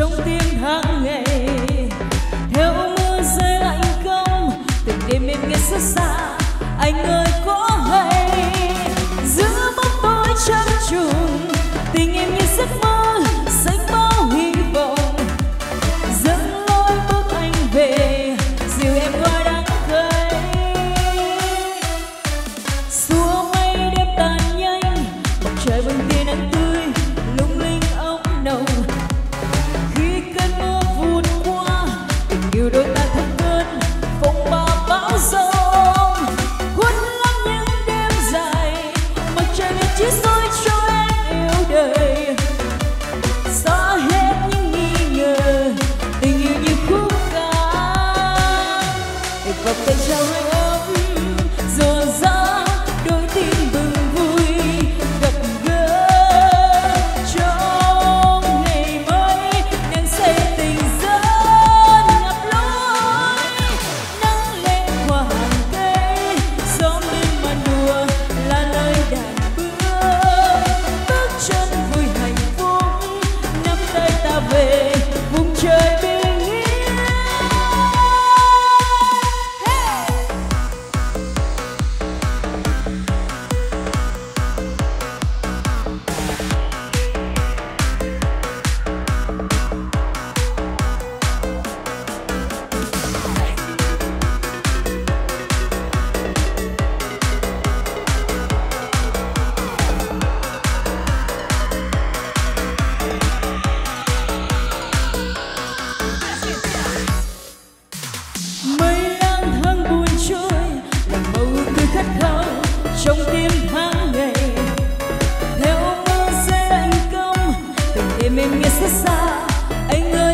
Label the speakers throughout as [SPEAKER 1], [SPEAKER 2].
[SPEAKER 1] trong tim tháng ngày theo mưa rơi lạnh công từng đêm em nghe rất xa, anh ơi có hay trong tim tháng ngày. Theo mưa sẽ anh công, tình em em nghe xót xa. Anh ơi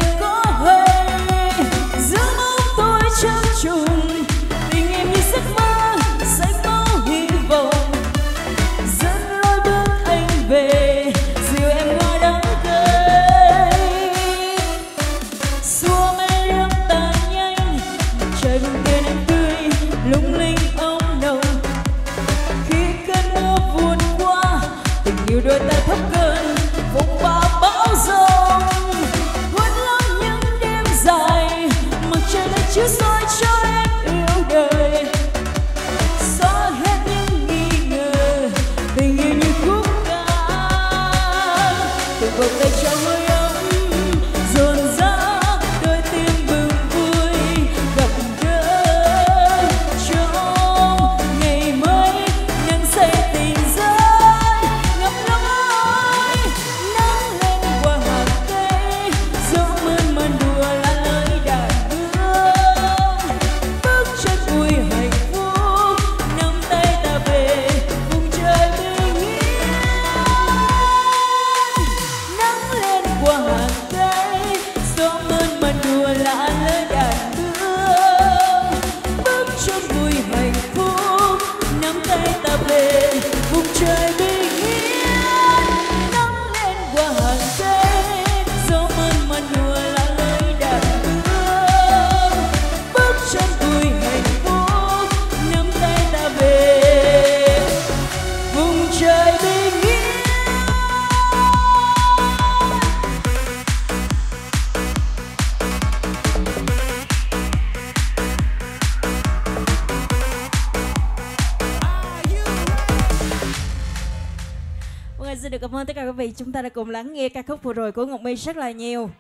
[SPEAKER 1] đôi ta thấp cơ Potrzebuj xin được cảm ơn tất cả quý vị chúng ta đã cùng lắng nghe ca khúc vừa rồi của Ngọc My rất là nhiều.